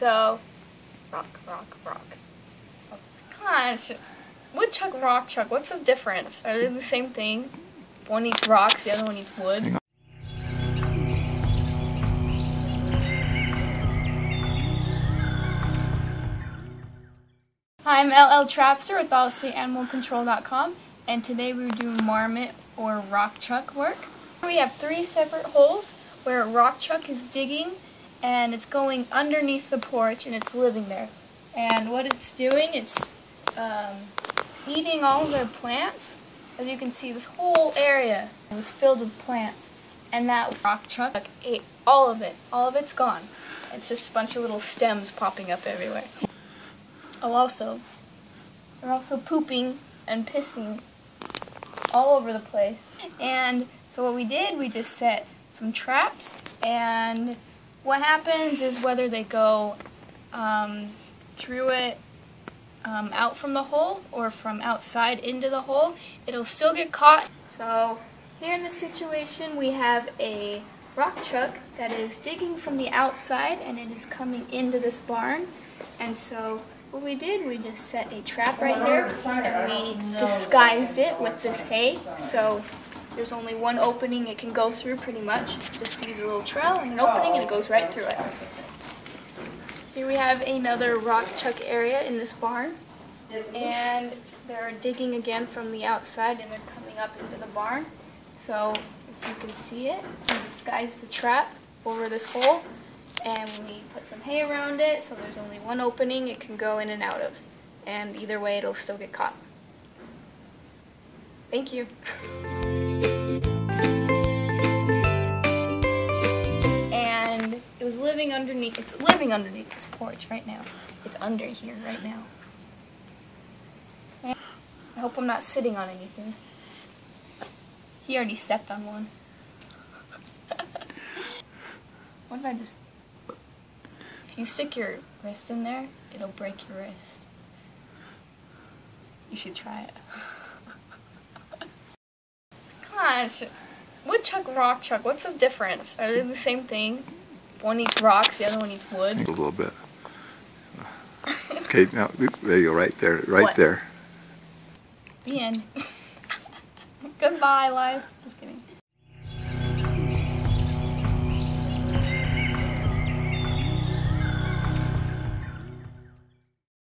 So, rock, rock, rock. Gosh, woodchuck, rock chuck, what's the difference? Are they the same thing? One eats rocks, the other one eats wood. Hi, I'm LL Trapster with AllStateAnimalControl.com and today we're doing marmot or rock chuck work. We have three separate holes where rock chuck is digging and it's going underneath the porch and it's living there. And what it's doing, it's, um, eating all their plants. As you can see, this whole area was filled with plants. And that rock chuck ate all of it. All of it's gone. It's just a bunch of little stems popping up everywhere. Oh, also, they're also pooping and pissing all over the place. And so what we did, we just set some traps, and what happens is whether they go um, through it um, out from the hole or from outside into the hole, it'll still get caught. So here in this situation, we have a rock chuck that is digging from the outside and it is coming into this barn. And so what we did, we just set a trap right here and we disguised it with this hay. So there's only one opening it can go through pretty much. It Just sees a little trail and an opening and it goes right through it. Here we have another rock chuck area in this barn. And they're digging again from the outside and they're coming up into the barn. So if you can see it, we disguise the trap over this hole and we put some hay around it so there's only one opening it can go in and out of. And either way it'll still get caught. Thank you. And it was living underneath, it's living underneath this porch right now. It's under here right now. I hope I'm not sitting on anything. He already stepped on one. what if I just... If you stick your wrist in there, it'll break your wrist. You should try it. Gosh, woodchuck, rock chuck, what's the difference? Are they the same thing? One eats rocks, the other one eats wood. A little bit. Okay, now there you go, right there, right What? there. The end. Goodbye, life.